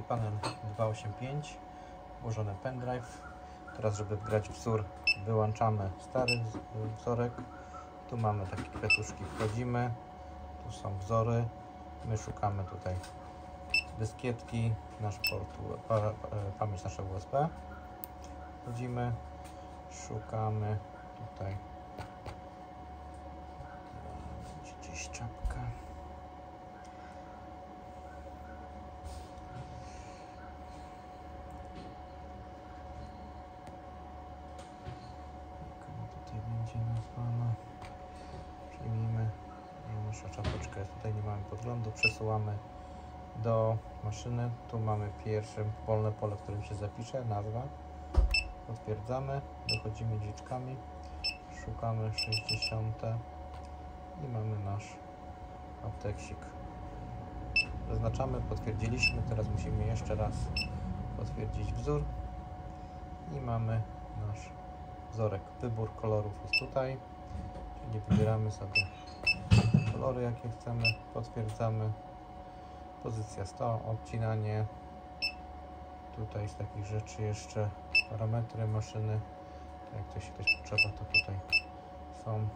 panel 285 włożony pendrive. Teraz żeby wgrać wzór wyłączamy stary wzorek. Tu mamy takie kwiatuszki wchodzimy. Tu są wzory. My szukamy tutaj dyskietki nasz port e, pamięć naszego USB wchodzimy. Szukamy tutaj. Gdzieś czapka Jak ona będzie nazwana przyjmijmy. Nasza czapeczka jest tutaj nie mamy podglądu. Przesuwamy do maszyny. Tu mamy pierwsze wolne pole, w którym się zapisze. Nazwa. Potwierdzamy. Dochodzimy dziczkami. Szukamy 60 i mamy nasz apteksik. Zaznaczamy, potwierdziliśmy. Teraz musimy jeszcze raz potwierdzić wzór. I mamy nasz wzorek. Wybór kolorów jest tutaj, czyli wybieramy sobie kolory jakie chcemy, potwierdzamy. Pozycja 100, odcinanie. Tutaj z takich rzeczy jeszcze parametry maszyny. To jak ktoś ktoś potrzeba, to tutaj są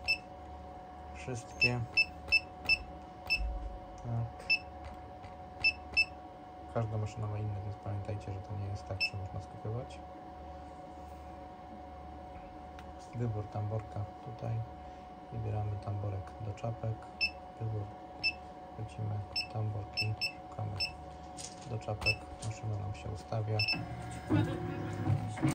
wszystkie. Tak. Każda maszyna ma inne, więc pamiętajcie, że to nie jest tak, wybór tamborka tutaj. Wybieramy tamborek do czapek. Wybór. Wchodzimy tamborki szukamy do czapek. Maszyna nam się ustawia